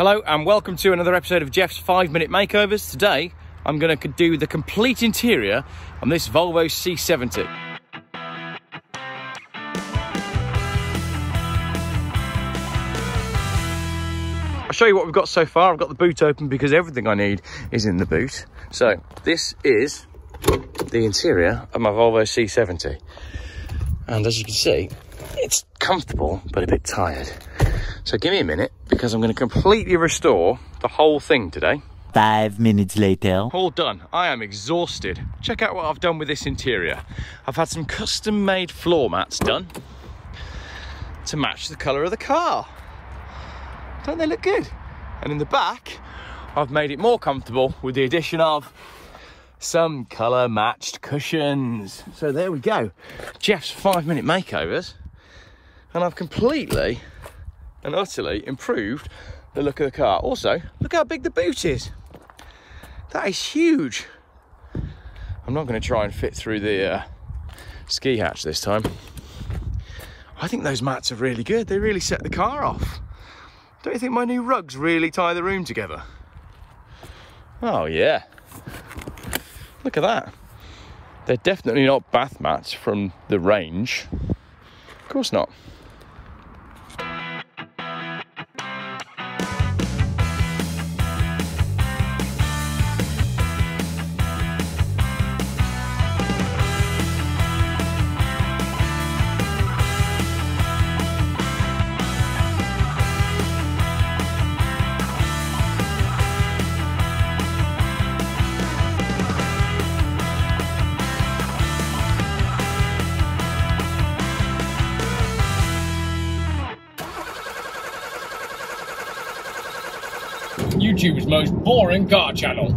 Hello and welcome to another episode of Geoff's 5 Minute Makeovers. Today I'm going to do the complete interior on this Volvo C70. I'll show you what we've got so far. I've got the boot open because everything I need is in the boot. So this is the interior of my Volvo C70. And as you can see, it's comfortable but a bit tired. So give me a minute because I'm going to completely restore the whole thing today. Five minutes later. All done. I am exhausted. Check out what I've done with this interior. I've had some custom made floor mats done to match the colour of the car. Don't they look good? And in the back, I've made it more comfortable with the addition of some colour matched cushions. So there we go. Geoff's five minute makeovers. And I've completely and utterly improved the look of the car. Also, look how big the boot is. That is huge. I'm not going to try and fit through the uh, ski hatch this time. I think those mats are really good. They really set the car off. Don't you think my new rugs really tie the room together? Oh yeah. Look at that. They're definitely not bath mats from the range. Of course not. YouTube's most boring car channel.